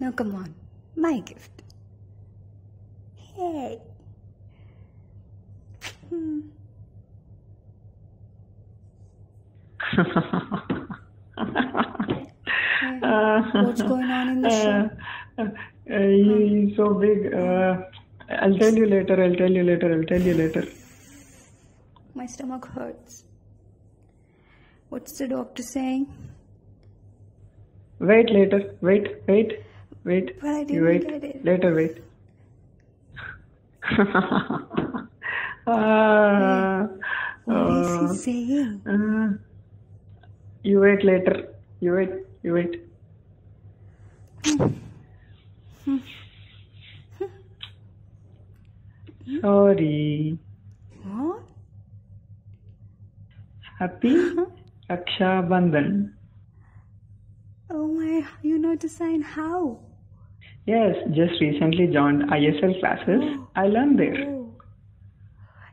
now come on, my gift. Hey. Hmm. What's going on in the show? Uh, uh, he's so big. Uh, I'll tell you later. I'll tell you later. I'll tell you later. My stomach hurts. What's the doctor saying? Wait later. Wait. Wait. Wait. But I didn't wait. get it. Later. Wait. Ah, What is uh, he saying? uh, you wait later. You wait. You wait. Sorry. What? Happy Raksha Bandhan. Oh my, you know to sign how? Yes, just recently joined ISL classes. I learned there. Oh.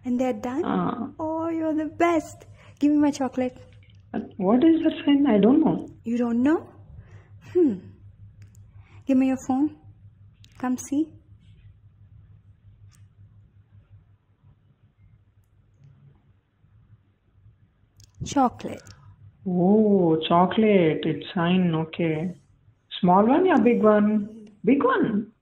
And they're done? Ah, Oh, you're the best. Give me my chocolate. what is that sign? I don't know. You don't know? Hmm. Give me your phone. Come see. Chocolate. Oh, chocolate. It's fine. Okay. Small one, yeah, big one. Big one.